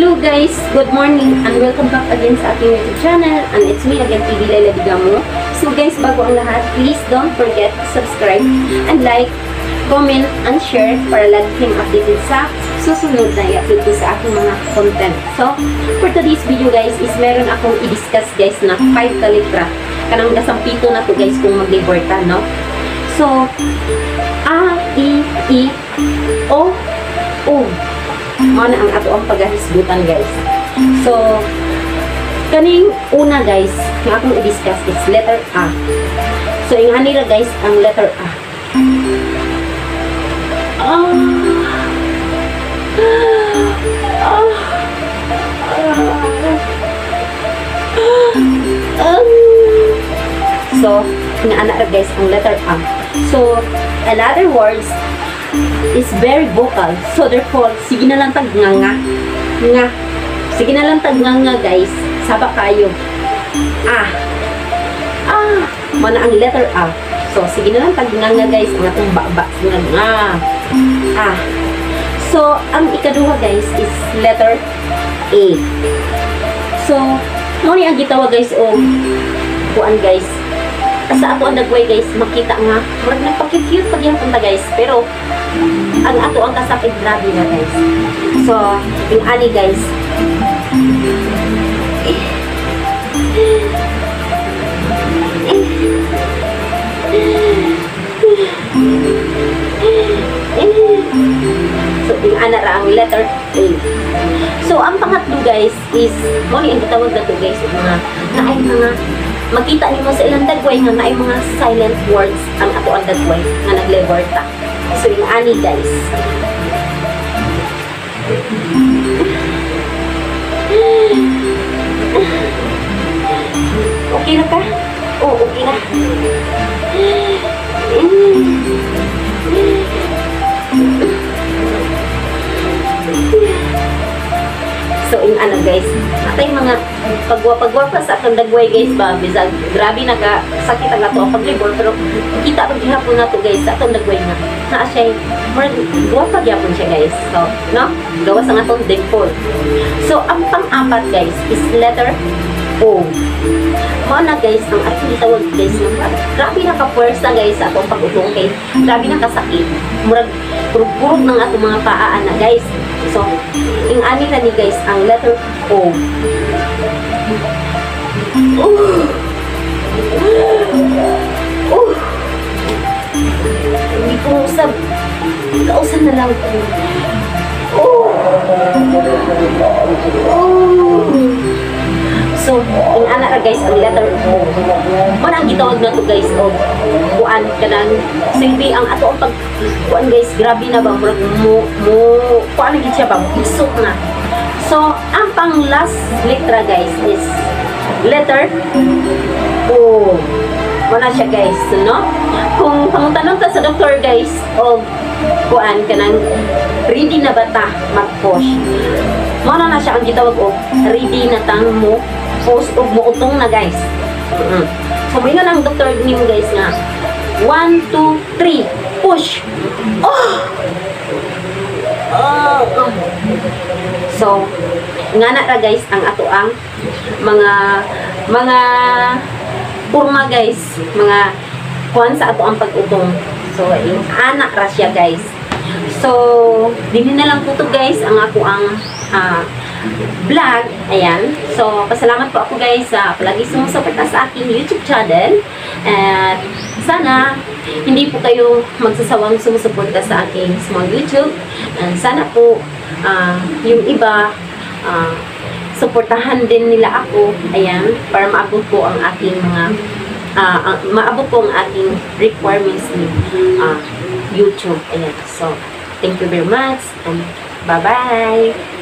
Hello guys! Good morning and welcome back again sa ating YouTube channel and it's me again, TV Laila Bigamo. So guys, bago ang lahat, please don't forget to subscribe and like, comment, and share para lagi kayong updated sa susunod na i-upload ko sa aking mga content. So, for today's video guys, is meron akong i-discuss guys na 5 kalitra. Kanang gasampito na to guys kung mag-labor ka, no? So, A, I, I, O, O. Mo na ang ato ang guys. So, kaning una guys, nga akong i-discuss is letter A. So, yung nila guys, ang letter A. Ah. Ah. So, nga ana ra guys, ang letter A. So, in other words, is very vocal. So therefore, sige na lang tag nga nga. Nga. Sige na lang tag nga nga guys. Saba kayo. Ah. Ah. Mana ang letter A. So sige na lang tag nga nga guys. Ang atong baba. Nga nga. Ah. So ang ikaduha guys is letter A. So, mo ni ang gitawag guys o kuan guys sa ato ang dagway guys makita nga. Murag nagpakit-cute pag yung punta guys. Pero ang ato ang kasakit grabe na guys. So yung ani guys. So yung ana ra ang letter A. So ang pangatlo guys is mo ni ang na to guys mga naay mga makita nimo sa ilang dagway nga naay mga silent words ang ato ang dagway nga nagleverta so yung ani guys. Okay na ka? oo okay na So, in ano guys, atay mga pagwa-pagwa pa sa atong dagway guys ba, bisag grabe na ka sakit ang ato ang paglibor pero kita pag gihapon na to guys sa atong dagway nga. Naa siya, murag gawa pa gyapon siya guys. So, no? Gawa sa atong dimple. So, ang pang-apat guys is letter O. Mao na guys, ang atong gitawag guys grabe na ka-pwersa guys sa atong pag-utong kay grabe na kasakit. Murag purog-purog ng atong mga paa na guys. So, yung ani na ni guys, ang letter O. Oh. Oh. Hindi ko usab. Kausan na lang. Oh. Oh. So, yung ana ra guys, ang letter O. Mo ang gitawag na to guys, o. Kuan kanang silbi ang ato ang pag kuan guys, grabe na ba murag mo mo kuan gid siya ba isok na. So, ang pang last letra guys is letter O. Wala siya guys, no? Kung pangutanong ta sa doktor guys, o kuan kanang ready na ba ta mag-push? Mo na siya ang gitawag o ready na tang mo post og muutong na guys. Mm -hmm. So, may ang doktor nimo guys nga 1, 2, 3, push! Oh! Oh! So, nga na ra guys ang ato ang mga mga purma guys, mga kuan sa ato ang pag-utong. So, yung anak ra siya guys. So, dili na lang po to guys ang ako ang uh, vlog. Ayan. So, pasalamat po ako guys sa palagi sumusuporta sa aking YouTube channel. At sana hindi po kayo magsasawang sumusuporta sa aking small YouTube. And sana po uh, yung iba uh, suportahan din nila ako. Ayan. Para maabot po ang aking mga uh, uh, maabot po ang aking requirements ni uh, YouTube. Ayan. So, thank you very much and bye-bye!